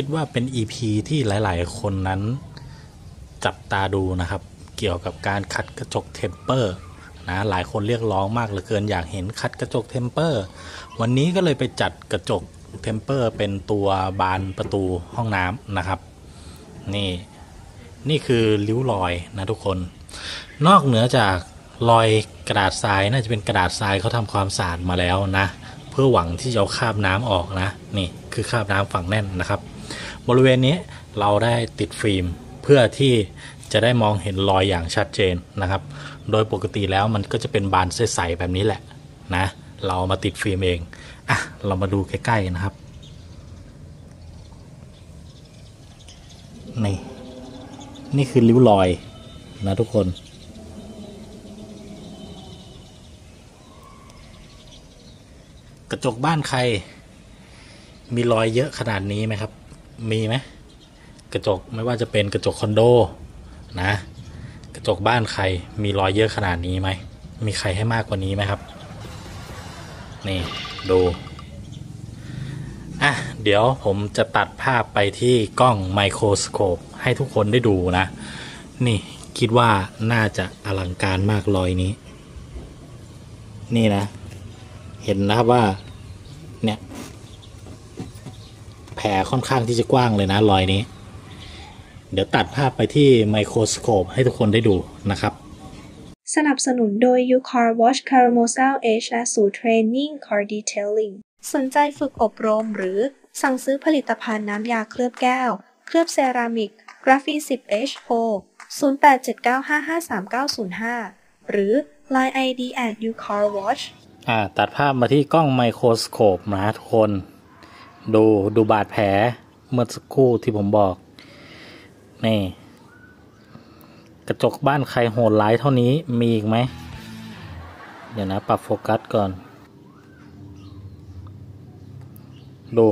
คิดว่าเป็น EP ที่หลาย ๆ คนนั้นจับตาดูนะครับ เกี่ยวกับการขัดกระจกเทมเปอร์นะหลายคนเรียกร้องมากเหลือเกินอยากเห็นขัดกระจกเทมเปอร์วันนี้ก็เลยไปจัดกระจกเทมเปอร์เป็นตัวบานประตูห้องน้ำนะครับ นี่นี่คือริ้วรอยนะทุกคน นอกเหนือจากรอยกระดาษทรายน่าจะเป็นกระดาษทรายเขาทำความสะอาดมาแล้วนะ เพื่อหวังที่จะเอาคราบน้ำออกนะ นี่คือคราบน้ำฝังแน่นนะครับ บริเวณนี้เราได้ติดฟิล์มเพื่อที่จะได้มองเห็นรอยอย่างชัดเจนนะครับ โดยปกติแล้วมันก็จะเป็นบานใสๆแบบนี้แหละนะ เรามาติดฟิล์มเอง อะ เรามาดูใกล้ๆนะครับ นี่ นี่คือริ้วรอยนะทุกคน กระจกบ้านใคร มีรอยเยอะขนาดนี้ไหมครับ มีไหมกระจกไม่ว่าจะเป็นกระจกคอนโดนะ กระจกบ้านใครมีรอยเยอะขนาดนี้ไหมมีใครให้มากกว่านี้ไหมครับ นี่ดูอะเดี๋ยวผมจะตัดภาพไปที่กล้องไมโครสโคปให้ทุกคนได้ดูนะ นี่คิดว่าน่าจะอลังการมากรอยนี้ นี่นะ เห็นนะครับว่า เนี่ย แผลค่อนข้างที่จะกว้างเลยนะรอยนี้ เดี๋ยวตัดภาพไปที่ไมโครสโคปให้ทุกคนได้ดูนะครับ สนับสนุนโดย u c a r Wash Caramel H และสูตร Training Car Detailing สนใจฝึกอบรมหรือสั่งซื้อผลิตภัณฑ์น้ำยาเคลือบแก้ว เคลือบเซรามิกกราฟีน 10H โทร0879553905 หรือ Line ID at u c a r Wash อ่าตัดภาพมาที่กล้องไมโครสโคปนะทุกคน ดูดูบาดแผลเมื่อสักครู่ที่ผมบอก นี่ กระจกบ้านใครโหดร้ายเท่านี้มีอีกไหม เดี๋ยวนะ ปรับโฟกัสก่อน ดู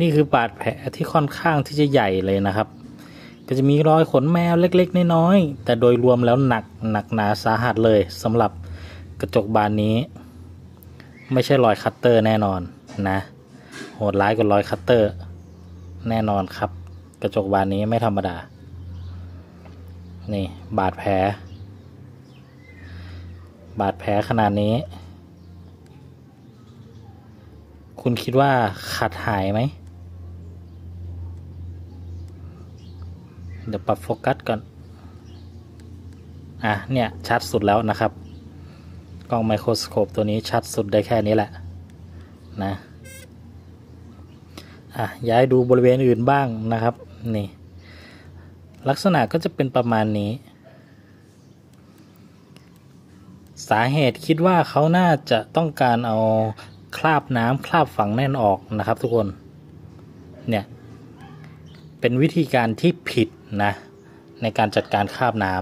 นี่คือบาดแผลที่ค่อนข้างที่จะใหญ่เลยนะครับ ก็จะมีรอยขนแมวเล็ก ๆ น้อยๆแต่โดยรวมแล้วหนักหนักหนาสาหัสเลยสำหรับกระจกบานนี้ ไม่ใช่รอยคัตเตอร์แน่นอนนะ โหดร้ายกว่ารอยคัตเตอร์ แน่นอนครับ กระจกบานนี้ไม่ธรรมดา นี่บาดแผล บาดแผลขนาดนี้ คุณคิดว่าขัดหายไหม เดี๋ยวปรับโฟกัสก่อน อะ เนี่ย ชัดสุดแล้วนะครับ กล้องไมโครสโคปตัวนี้ชัดสุดได้แค่นี้แหละนะ อะย้ายดูบริเวณอื่นบ้างนะครับนี่ลักษณะก็จะเป็นประมาณนี้ สาเหตุคิดว่าเขาน่าจะต้องการเอาคราบน้ำคราบฝังแน่นออกนะครับ ทุกคนเนี่ยเป็นวิธีการที่ผิดนะในการจัดการคราบน้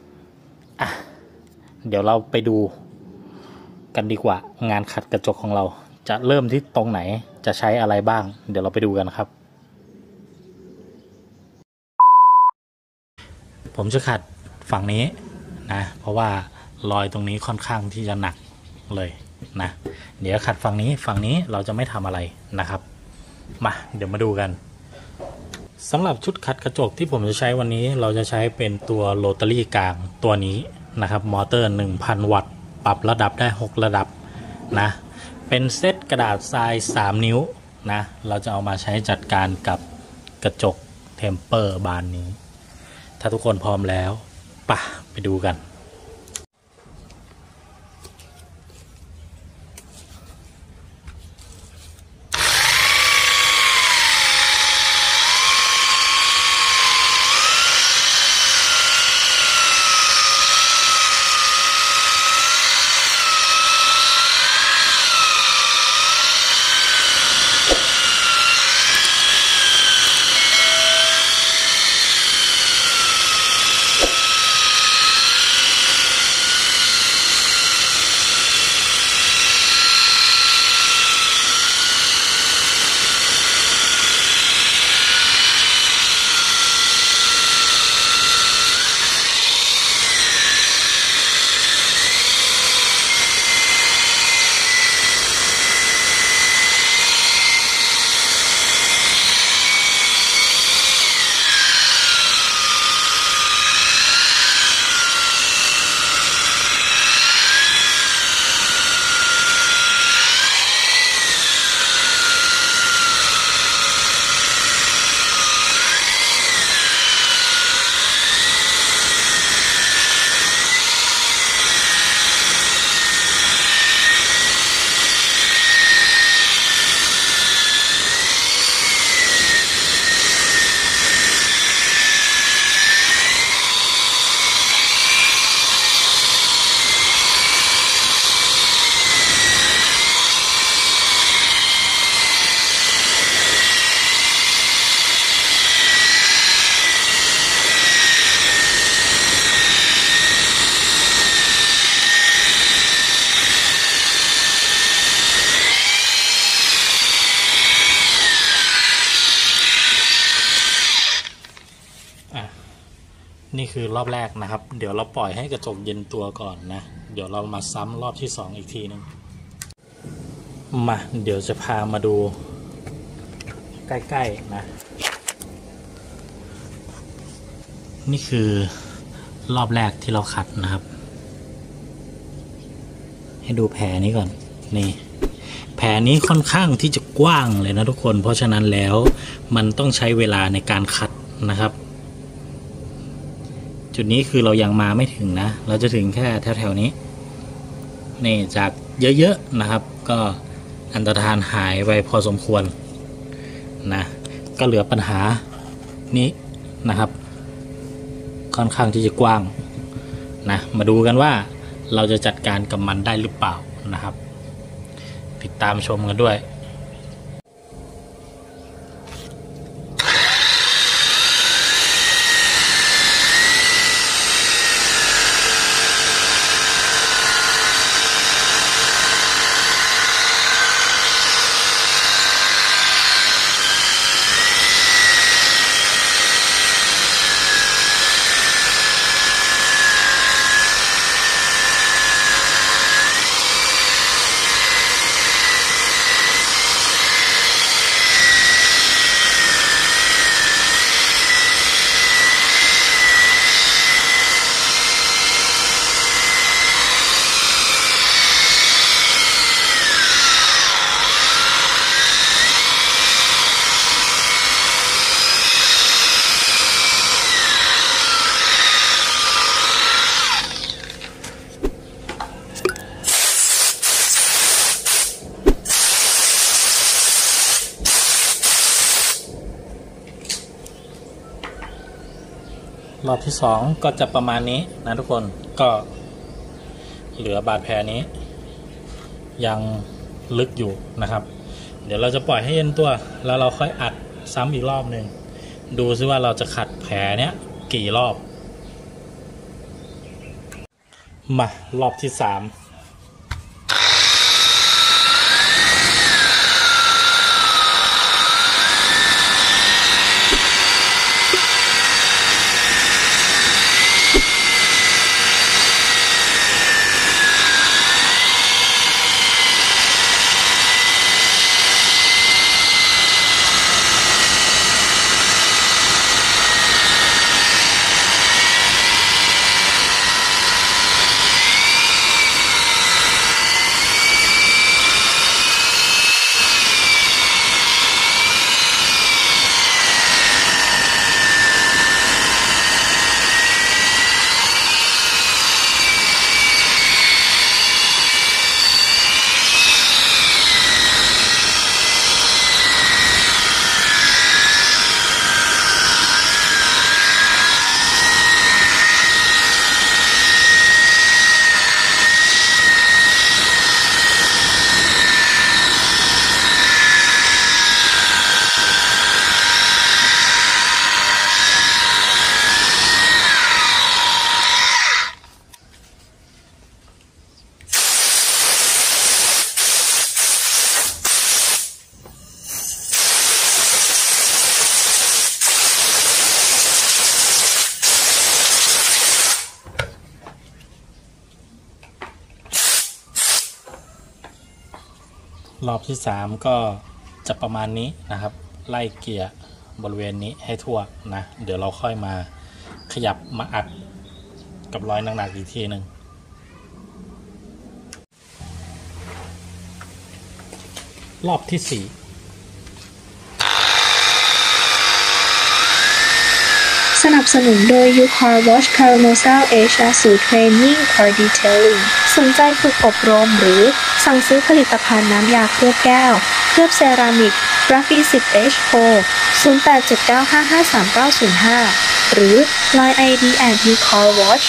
ำอะเดี๋ยวเราไปดูกันดีกว่างานขัดกระจกของเราจะเริ่มที่ตรงไหน จะใช้อะไรบ้าง เดี๋ยวเราไปดูกันครับ ผมจะขัดฝั่งนี้นะ เพราะว่ารอยตรงนี้ค่อนข้างที่จะหนักเลยนะ เดี๋ยวขัดฝั่งนี้ฝั่งนี้เราจะไม่ทำอะไรนะครับ มาเดี๋ยวมาดูกันสำหรับชุดขัดกระจกที่ผมจะใช้วันนี้เราจะใช้เป็นตัวโรตารี่กลางตัวนี้นะครับ มอเตอร์ 1,000 วัตต์ ปรับระดับได้ 6 ระดับนะ เป็นเซตกระดาษทราย 3 นิ้วนะ เราจะเอามาใช้จัดการกับกระจกเทมเปอร์บานนี้ ถ้าทุกคนพร้อมแล้วป่ะไปดูกัน นี่คือรอบแรกนะครับ เดี๋ยวเราปล่อยให้กระจกเย็นตัวก่อนนะ เดี๋ยวเรามาซ้ำรอบที่สองอีกทีนึง มา เดี๋ยวจะพามาดู ใกล้ ๆ นะ นี่คือรอบแรกที่เราขัดนะครับ ให้ดูแผลนี้ก่อน นี่ แผลนี้ค่อนข้างที่จะกว้างเลยนะทุกคน เพราะฉะนั้นแล้วมันต้องใช้เวลาในการขัดนะครับ จุดนี้คือเรายังมาไม่ถึงนะ เราจะถึงแค่แถวๆนี้ นี่จากเยอะๆนะครับ ก็อันตรธานหายไปพอสมควรนะก็เหลือปัญหานี้นะครับ ค่อนข้างที่จะกว้างนะมาดูกันว่าเราจะจัดการกับมันได้หรือเปล่านะครับ ติดตามชมกันด้วย รอบที่สองก็จะประมาณนี้นะทุกคนก็เหลือบาดแผลนี้ ยังลึกอยู่นะครับ เดี๋ยวเราจะปล่อยให้เย็นตัว แล้วเราค่อยอัดซ้ำอีกรอบหนึ่งดูซิว่าเราจะขัดแผลเนี้ยกี่รอบ มารอบที่สาม รอบที่สามก็จะประมาณนี้นะครับ ไล่เกียร์บริเวณนี้ให้ทั่วนะ เดี๋ยวเราค่อยมาขยับมาอัดกับรอยหนักๆอีกทีหนึ่งรอบที่สี่สนับสนุนโดย u c a r Wash Carousel H และศูนย์ Training Car Detailing นใจฝึกอบรมหรือสั่งซื้อผลิตภัณฑ์น้ำยาเคลือบแก้ว เคลือบเซรามิกกราฟี 10 H Pro 0879553905 หรือ Line ID Antcallwatch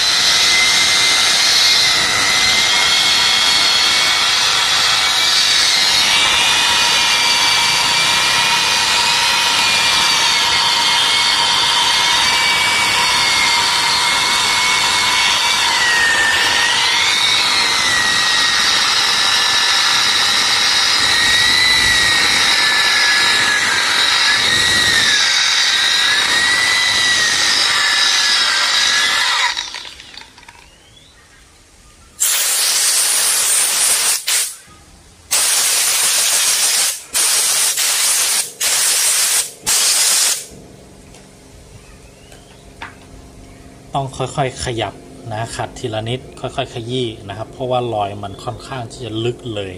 ค่อยๆขยับนะขัดทีละนิดค่อยๆ ขยี้นะครับ เพราะว่ารอยมันค่อนข้างที่จะลึกเลย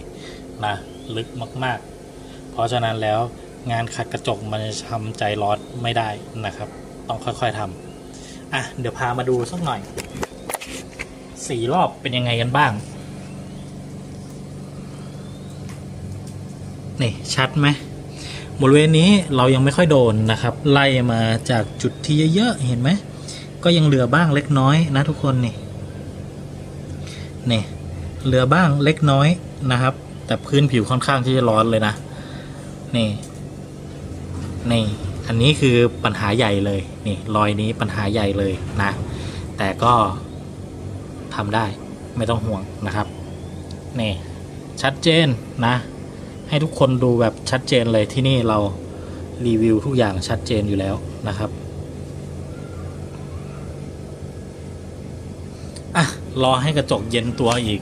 นะลึกมากๆ เพราะฉะนั้นแล้วงานขัดกระจกมันจะทำใจร้อนไม่ได้นะครับ ต้องค่อยๆทำอะเดี๋ยวพามาดูสักหน่อยสี่รอบเป็นยังไงกันบ้าง นี่ ชัดไหมบริเวณนี้เรายังไม่ค่อยโดนนะครับ ไล่มาจากจุดที่เยอะๆเห็นไหม ก็ยังเหลือบ้างเล็กน้อยนะทุกคนนี่นี่เหลือบ้างเล็กน้อยนะครับ แต่พื้นผิวค่อนข้างที่จะร้อนเลยนะนี่นี่อันนี้คือปัญหาใหญ่เลยนี่รอยนี้ปัญหาใหญ่เลยนะ แต่ก็ทำได้ไม่ต้องห่วงนะครับนี่ชัดเจนนะ ให้ทุกคนดูแบบชัดเจนเลยที่นี่เรารีวิวทุกอย่างชัดเจนอยู่แล้วนะครับ อะ รอให้กระจกเย็นตัวอีก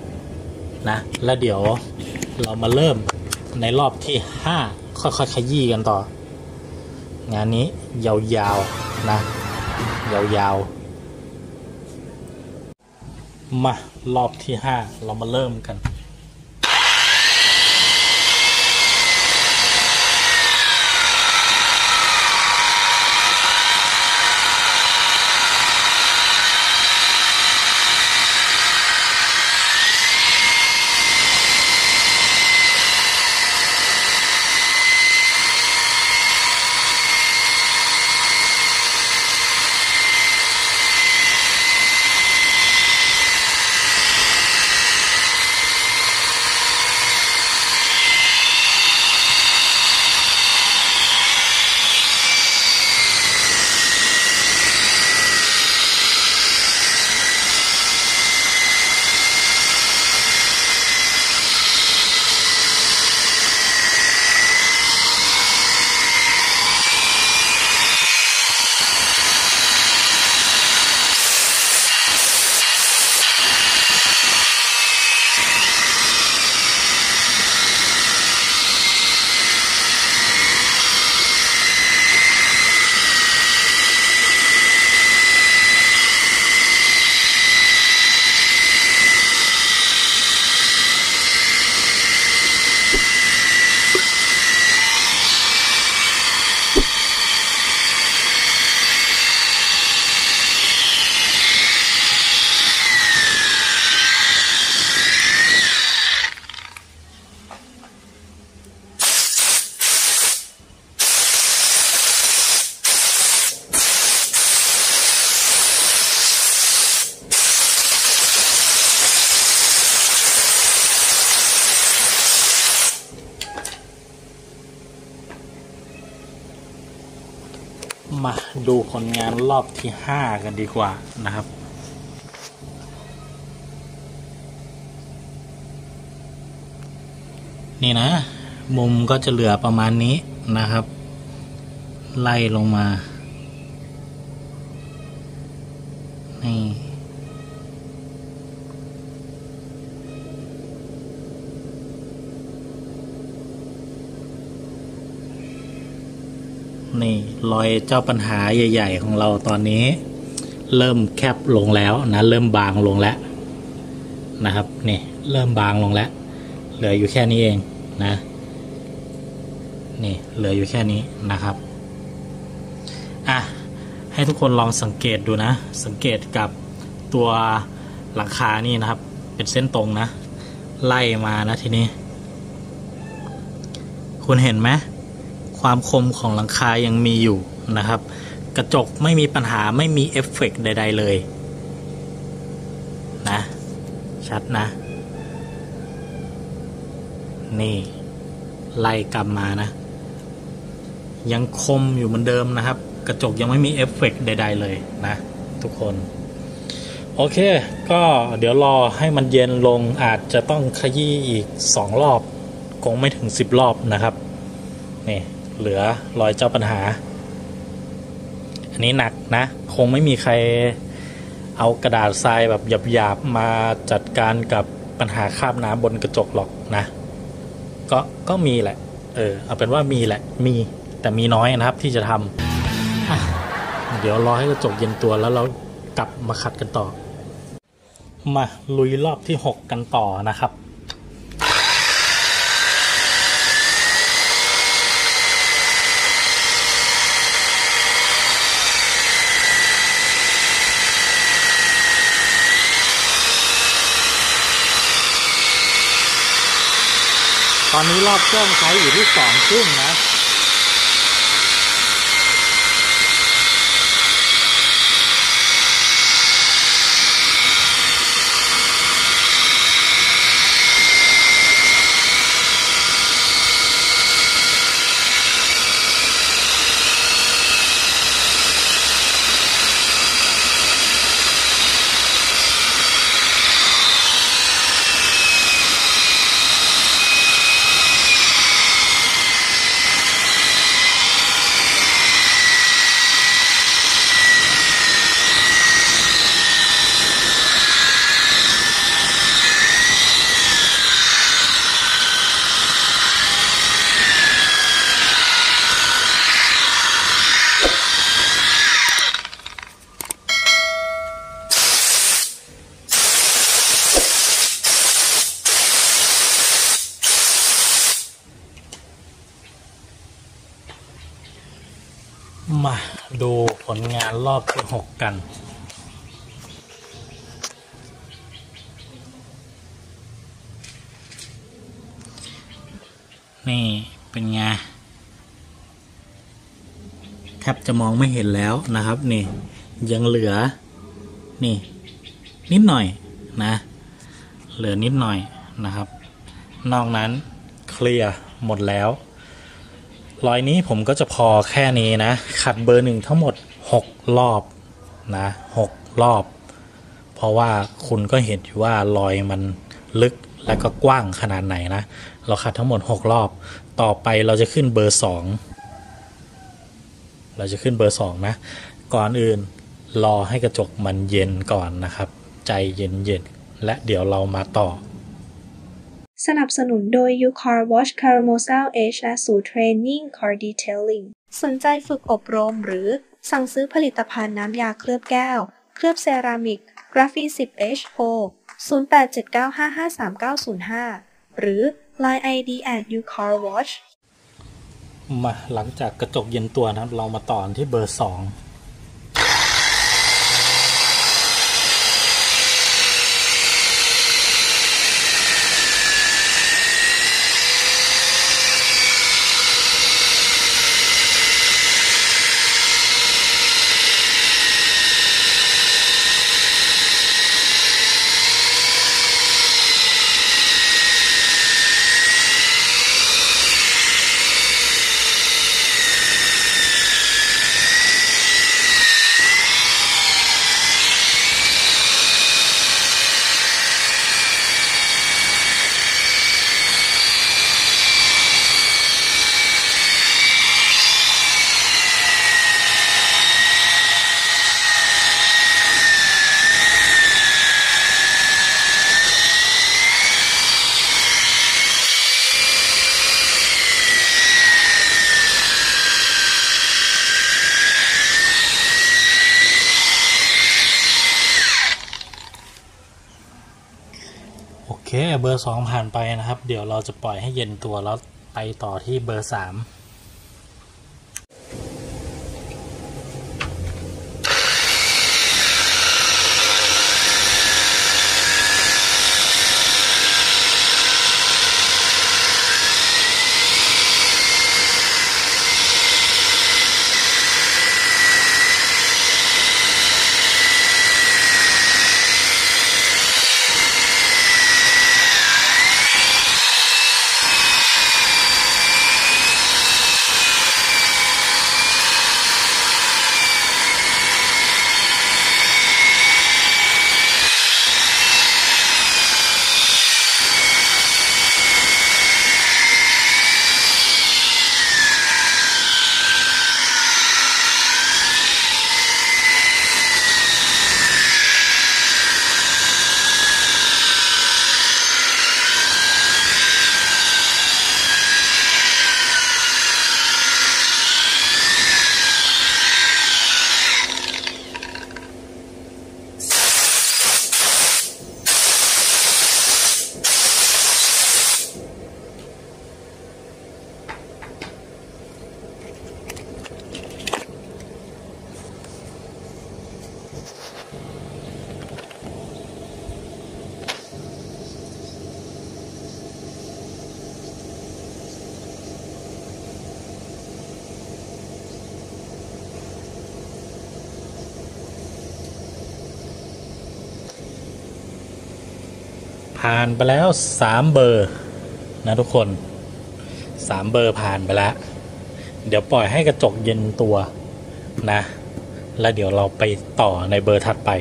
นะ แล้วเดี๋ยวเรามาเริ่มในรอบที่ห้าค่อยๆขยี้กันต่อ งานนี้ยาวๆนะ ยาวๆ มารอบที่ห้าเรามาเริ่มกัน ดูผลงานรอบที่ห้ากันดีกว่านะครับ นี่นะ มุมก็จะเหลือประมาณนี้นะครับ ไล่ลงมา นี่ นี่รอยเจ้าปัญหาใหญ่ ๆ ของเราตอนนี้ เริ่มแคบลงแล้วนะเริ่มบางลงแล้วนะครับนี่เริ่มบางลงแล้ว เหลืออยู่แค่นี้เองนะนี่เหลืออยู่แค่นี้นะครับอะให้ทุกคนลองสังเกตดูนะ สังเกตกับตัวหลังคานี่นะครับ เป็นเส้นตรงนะ ไล่มานะทีนี้ คุณเห็นไหม ความคมของหลังคายังมีอยู่นะครับ กระจกไม่มีปัญหาไม่มีเอฟเฟกต์ใด ๆ เลย นะ ชัดนะ นี่ ไล่กลับมานะ ยังคมอยู่เหมือนเดิมนะครับ กระจกยังไม่มีเอฟเฟกต์ใด ๆ เลยนะ ทุกคนโอเค ก็เดี๋ยวรอให้มันเย็นลงอาจจะต้องขยี้อีกสองรอบ คงไม่ถึงสิบรอบนะครับ นี่ เหลือรอยเจ้าปัญหา อันนี้หนักนะ คงไม่มีใครเอากระดาษทรายแบบหยาบๆมาจัดการกับปัญหาคราบน้ำบนกระจกหรอกนะ ก็ก็มีแหละ เออเอาเป็นว่ามีแหละมีแต่มีน้อยนะครับที่จะทำะเดี๋ยวรอให้กระจกเย็นตัวแล้วเรากลับมาขัดกันต่อ มาลุยรอบที่ 6 กันต่อนะครับ ตอนนี้รอบเครื่องใช้อยู่ที่สองครึ่งนะ มา ดูผลงานรอบที่หกกัน นี่เป็นไงแทบจะมองไม่เห็นแล้วนะครับ นี่ ยังเหลือ นี่ นิดหน่อยนะ เหลือนิดหน่อยนะครับ นอกนั้นเคลียร์หมดแล้ว รอยนี้ผมก็จะพอแค่นี้นะ ขัดเบอร์หนึ่งทั้งหมด 6 รอบนะ6รอบ เพราะว่าคุณก็เห็นอยู่ว่ารอยมันลึกและก็กว้างขนาดไหนนะ เราขัดทั้งหมด 6 รอบ ต่อไปเราจะขึ้นเบอร์ 2 เราจะขึ้นเบอร์ 2 นะ ก่อนอื่นรอให้กระจกมันเย็นก่อนนะครับ ใจเย็นๆและเดี๋ยวเรามาต่อ สนับสนุนโดย Ucar Watch Caramosal Edge สู่ Training Car Detailing สนใจฝึกอบรมหรือสั่งซื้อผลิตภัณฑ์น้ำยาเคลือบแก้ว เคลือบเซรามิกกราฟีน 10H4 0879553905 หรือ Line ID at Ucar Watch มาหลังจากกระจกเย็นตัวนะครับ เรามาต่อที่เบอร์ 2 เคเบอร์สองผ่านไปนะครับ เดี๋ยวเราจะปล่อยให้เย็นตัวแล้วไปต่อที่เบอร์สาม ผ่านไปแล้วสามเบอร์นะทุกคนสามเบอร์ผ่านไปแล้ว เดี๋ยวปล่อยให้กระจกเย็นตัวนะ แล้วเดี๋ยวเราไปต่อในเบอร์ถัดไป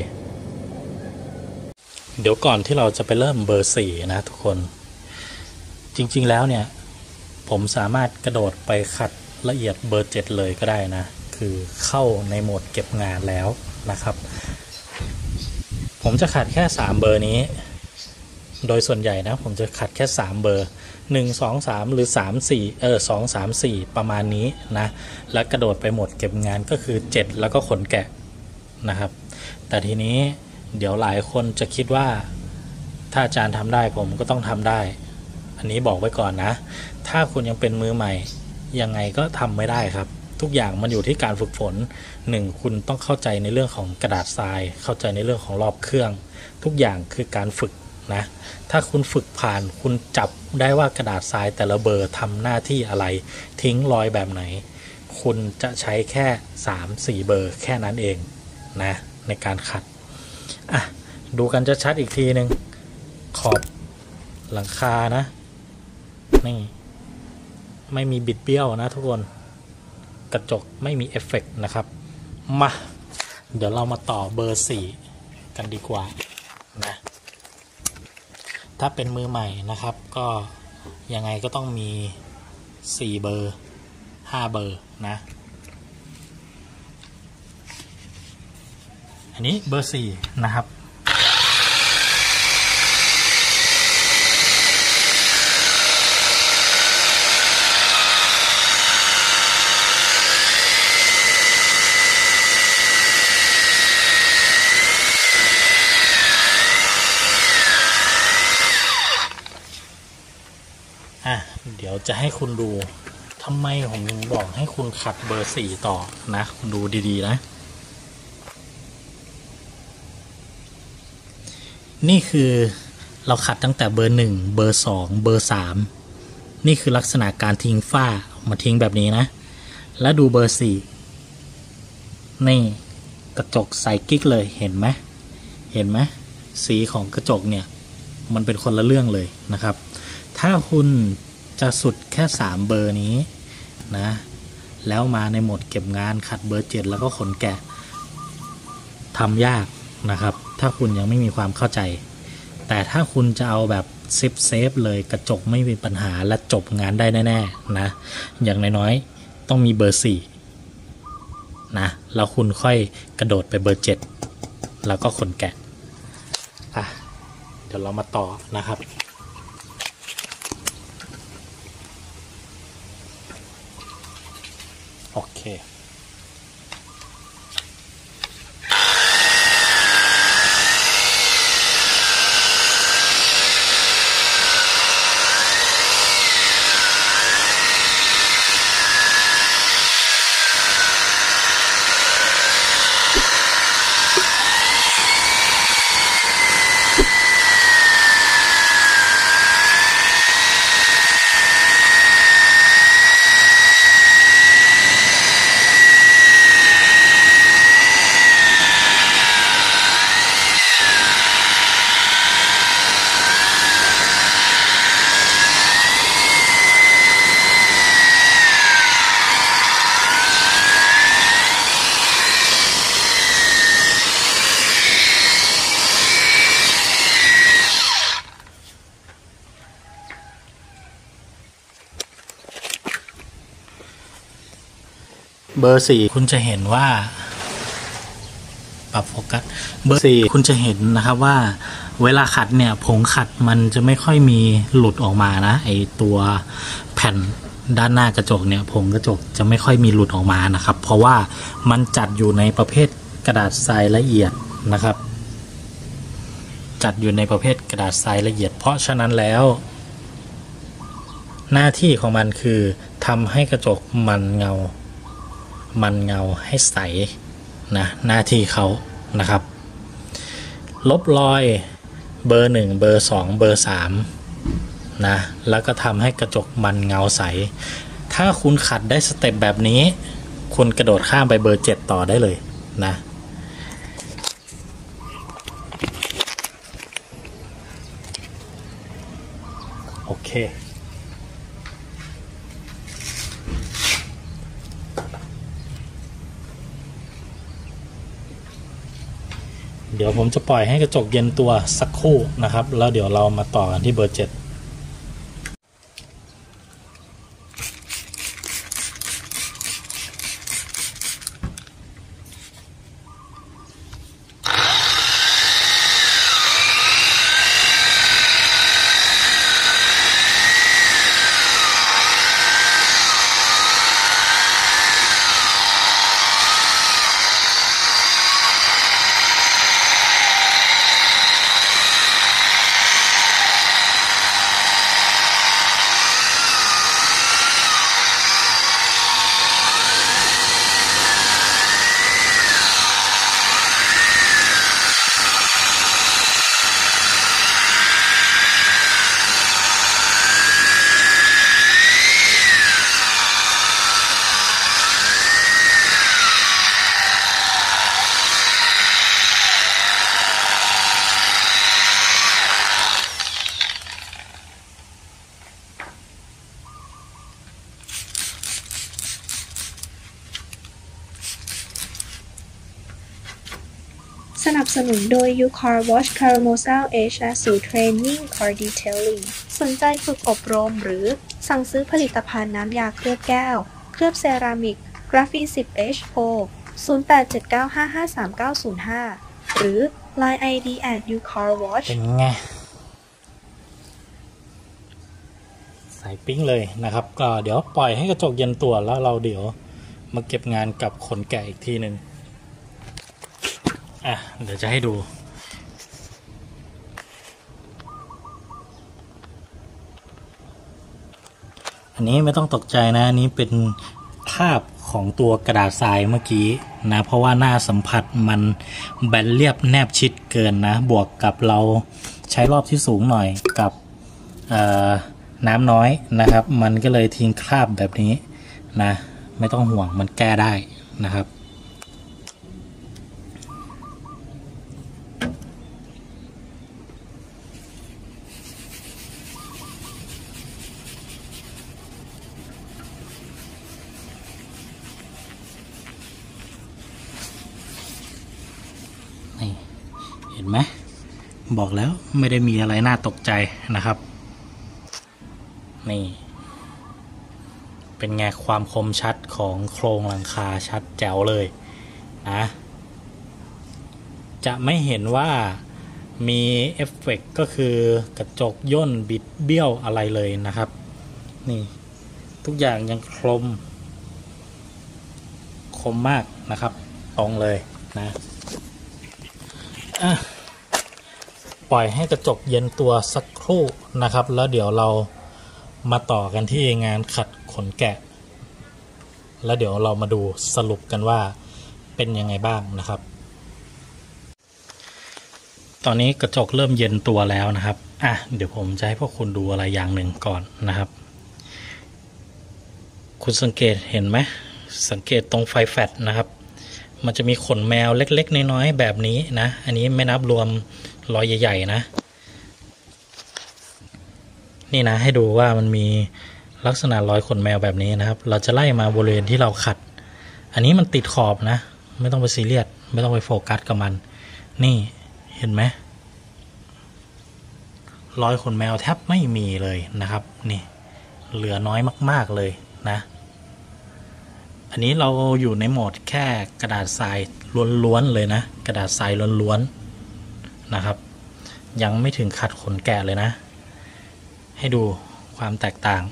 เดี๋ยวก่อนที่เราจะไปเริ่มเบอร์สี่นะทุกคน จริงๆแล้วเนี่ย ผมสามารถกระโดดไปขัดละเอียดเบอร์เจ็ดเลยก็ได้นะ คือเข้าในโหมดเก็บงานแล้วนะครับ ผมจะขัดแค่ 3 เบอร์นี้ โดยส่วนใหญ่นะผมจะขัดแค่ 3 เบอร์ 1 2 3 หรือ 3 4 เออ 2 3 4 ประมาณนี้นะ แล้วกระโดดไปหมดเก็บงานก็คือ 7 แล้วก็ขนแกะนะครับ แต่ทีนี้เดี๋ยวหลายคนจะคิดว่าถ้าอาจารย์ทำได้ผมก็ต้องทำได้ อันนี้บอกไว้ก่อนนะ ถ้าคุณยังเป็นมือใหม่ ยังไงก็ทำไม่ได้ครับ ทุกอย่างมันอยู่ที่การฝึกฝนหนึ่งคุณต้องเข้าใจในเรื่องของกระดาษทราย เข้าใจในเรื่องของรอบเครื่อง ทุกอย่างคือการฝึก นะถ้าคุณฝึกผ่านคุณจับได้ว่ากระดาษทรายแต่ละเบอร์ทำหน้าที่อะไร ทิ้งรอยแบบไหน คุณจะใช้แค่ 3-4 เบอร์แค่นั้นเองนะในการขัดอะดูกันจะชัดอีกทีหนึ่งขอบหลังคานะนี่ไม่มีบิดเบี้ยวนะทุกคนกระจกไม่มีเอฟเฟกต์นะครับ มา เดี๋ยวเรามาต่อเบอร์สี่กันดีกว่านะ ถ้าเป็นมือใหม่นะครับ ก็ยังไงก็ต้องมีสี่เบอร์ห้าเบอร์นะ อันนี้เบอร์สี่นะครับ อะ เดี๋ยว จะให้คุณดูทำไมผมถึงบอกให้คุณขัดเบอร์สี่ต่อนะ คุณดูดีๆนะ นี่คือเราขัดตั้งแต่เบอร์หนึ่งเบอร์สองเบอร์สามนี่คือลักษณะการทิ้งฝ้ามาทิ้งแบบนี้นะ แล้วดูเบอร์สี่นี่กระจกใสกิ๊กเลยเห็นไหมเห็นไหมสีของกระจกเนี่ย มันเป็นคนละเรื่องเลยนะครับ ถ้าคุณ จะสุดแค่ 3 เบอร์นี้นะ แล้วมาในโหมดเก็บงานขัดเบอร์ 7 แล้วก็ขนแกะทำยากนะครับ ถ้าคุณยังไม่มีความเข้าใจ แต่ถ้าคุณจะเอาแบบ safe safe เลยกระจกไม่มีปัญหาและจบงานได้แน่ๆนะ อย่างน้อยๆต้องมีเบอร์ 4 นะ แล้วคุณค่อยกระโดดไปเบอร์ 7 แล้วก็ขนแกะอะเดี๋ยวเรามาต่อนะครับ โเบอร์สี่คุณจะเห็นว่า ปรับโฟกัส เบอร์สี่คุณจะเห็นนะครับว่า เวลาขัดเนี่ยผงขัดมันจะไม่ค่อยมีหลุดออกมานะไอตัวแผ่นด้านหน้ากระจกเนี่ยผงกระจกจะไม่ค่อยมีหลุดออกมานะครับ เพราะว่ามันจัดอยู่ในประเภทกระดาษทรายละเอียดนะครับ จัดอยู่ในประเภทกระดาษทรายละเอียด เพราะฉะนั้นแล้ว หน้าที่ของมันคือทำให้กระจกมันเงา มันเงาให้ใสนะหน้าที่เขานะครับ ลบรอยเบอร์หนึ่งเบอร์สองเบอร์สามนะ แล้วก็ทำให้กระจกมันเงาใส ถ้าคุณขัดได้สเต็ปแบบนี้ คุณกระโดดข้ามไปเบอร์เจ็ดต่อได้เลยนะโอเค เดี๋ยวผมจะปล่อยให้กระจกเย็นตัวสักครู่นะครับ แล้วเดี๋ยวเรามาต่อกันที่เบอร์เจ็ด นับสนุนโดย u c a r Wash Caramosal H และศูนย์ Training Car Detailing สนใจฝึกอบรมหรือสั่งซื้อผลิตภัณฑ์น้ำยาเคลือบแก้ว เคลือบเซรามิก กราฟีน 10 H โทร0879553905 หรือ Line ID at u c a r Wash เป็นไงสายปิ้งเลยนะครับ ก็เดี๋ยวปล่อยให้กระจกเย็นตัวแล้วเราเดี๋ยวมาเก็บงานกับขนแกะอีกทีหนึ่ง อะ เดี๋ยวจะให้ดูอันนี้ไม่ต้องตกใจนะอันนี้เป็นภาพของตัวกระดาษทรายเมื่อกี้นะเพราะว่าหน้าสัมผัสมันแบนเรียบแนบชิดเกินนะ บวกกับเราใช้รอบที่สูงหน่อยกับน้ำน้อยนะครับ มันก็เลยทิ้งคราบแบบนี้นะ ไม่ต้องห่วงมันแก้ได้นะครับ นี่เห็น ไหมบอกแล้วไม่ได้มีอะไรน่าตกใจนะครับ นี่ เป็นไงความคมชัดของโครงหลังคาชัดแจ๋วเลยนะจะไม่เห็นว่ามีเอฟเฟกต์ก็คือกระจกย่นบิดเบี้ยวอะไรเลยนะครับ นี่ ทุกอย่างยังคม คมมากนะครับ ตรงเลยนะอะ ปล่อยให้กระจกเย็นตัวสักครู่นะครับ แล้วเดี๋ยวเรามาต่อกันที่งานขัดขนแกะ แล้วเดี๋ยวเรามาดูสรุปกันว่าเป็นยังไงบ้างนะครับ ตอนนี้กระจกเริ่มเย็นตัวแล้วนะครับอะเดี๋ยวผมจะให้พวกคุณดูอะไรอย่างหนึ่งก่อนนะครับ คุณสังเกตเห็นไหมสังเกตตรงไฟแฟลชนะครับ มันจะมีขนแมวเล็กๆ น้อยๆแบบนี้นะ อันนี้ไม่นับรวม รอยใหญ่ ๆ นะ นี่นะให้ดูว่ามันมีลักษณะรอยขนแมวแบบนี้นะครับ เราจะไล่มาบริเวณที่เราขัด อันนี้มันติดขอบนะ ไม่ต้องไปซีเรียสไม่ต้องไปโฟกัสกับมัน นี่เห็นไหมรอยขนแมวแทบไม่มีเลยนะครับ นี่เหลือน้อยมาก ๆเลยนะ อันนี้เราอยู่ในโหมดแค่กระดาษทรายล้วนๆเลยนะ กระดาษทรายล้วนๆ นะครับ ยังไม่ถึงขัดขนแกะเลยนะ ให้ดูความแตกต่าง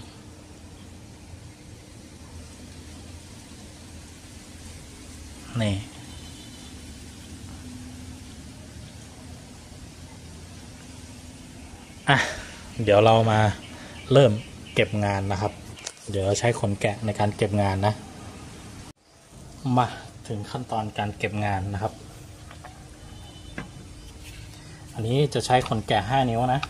นี่อะเดี๋ยวเรามาเริ่มเก็บงานนะครับ เดี๋ยวเราใช้ขนแกะในการเก็บงานนะ มาถึงขั้นตอนการเก็บงานนะครับ อันนี้จะใช้ขนแกะ 5 นิ้วนะ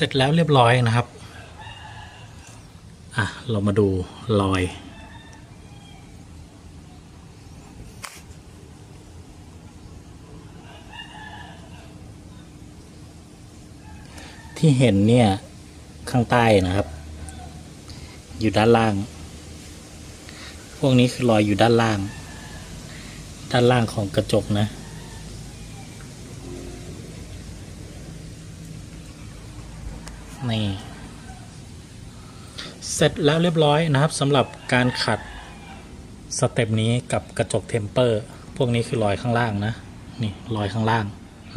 เสร็จแล้วเรียบร้อยนะครับ อะ เรามาดูรอย ที่เห็นเนี่ย ข้างใต้นะครับ อยู่ด้านล่าง พวกนี้คือรอยอยู่ด้านล่าง ด้านล่างของกระจกนะ นี่ เสร็จแล้วเรียบร้อยนะครับสำหรับการขัดสเต็ปนี้กับกระจกเทมเปอร์ พวกนี้คือรอยข้างล่างนะ นี่รอยข้างล่าง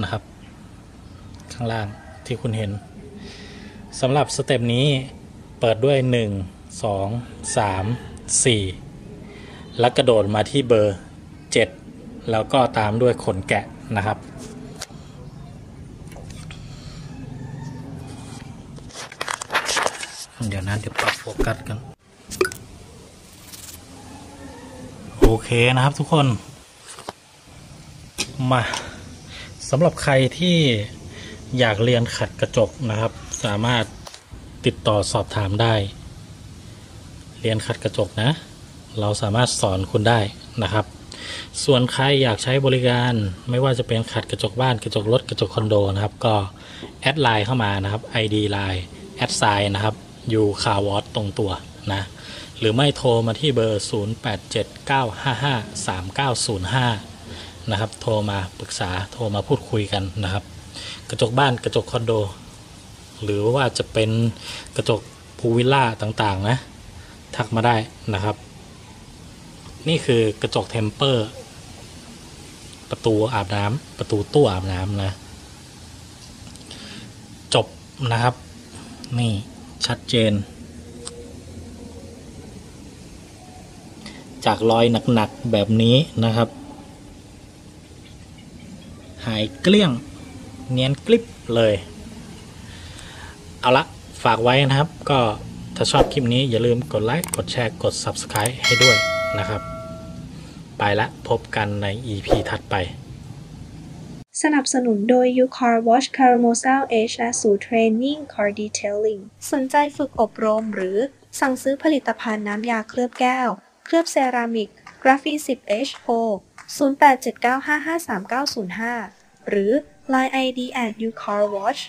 นะครับ ข้างล่างที่คุณเห็นสำหรับสเต็ปนี้เปิดด้วย 1 2 3 4 แล้วกระโดดมาที่เบอร์ 7 แล้วก็ตามด้วยขนแกะนะครับ เดี๋ยวนะเดี๋ยวปรับโฟกัสกัน โอเคนะครับทุกคน มาสำหรับใครที่อยากเรียนขัดกระจกนะครับ สามารถติดต่อสอบถามได้ เรียนขัดกระจกนะ เราสามารถสอนคุณได้นะครับ ส่วนใครอยากใช้บริการไม่ว่าจะเป็นขัดกระจกบ้านกระจกรถกระจกคอนโดนะครับ ก็แอดไลน์เข้ามานะครับ ID ไลน์ at sign นะครับ ยู่คาวอตตรงตัวนะหรือไม่โทรมาที่เบอร์ 0879553905 นะครับ โทรมาปรึกษาโทรมาพูดคุยกันนะครับ กระจกบ้านกระจกคอนโด หรือว่าจะเป็นกระจกพูลวิลล่าต่างๆนะ ทักมาได้นะครับ นี่คือกระจกเทมเปอร์ ประตูอาบน้ำประตูตู้อาบน้ำนะ จบนะครับ นี่ ชัดเจน จากรอยหนักๆแบบนี้นะครับ หายเกลี้ยงเนียนกลิบเลย เอาละฝากไว้นะครับ ก็ถ้าชอบคลิปนี้อย่าลืมกดไลค์ กดแชร์ กด Subscribe ให้ด้วยนะครับ ไปละพบกันใน EP ถัดไป สนับสนุนโดย u c a r Watch Caramel H และสู่ Training Car Detailing สนใจฝึกอบรมหรือสั่งซื้อผลิตภัณฑ์น้ำยาเคลือบแก้ว เคลือบเซรามิกกราฟี10 H โทร0879553905 หรือ Line ID at u c a r Watch